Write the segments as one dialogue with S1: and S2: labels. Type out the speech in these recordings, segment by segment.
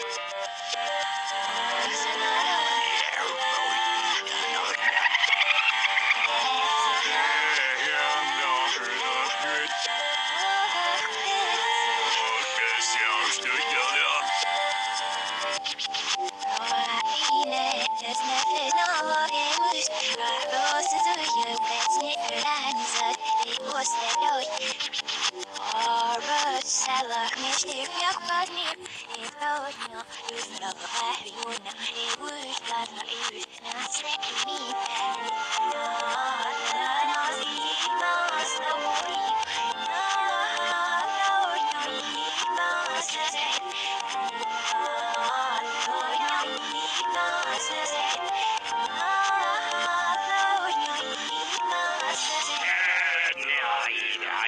S1: You're funny, it's all you know, it's not the way you know, it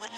S1: You.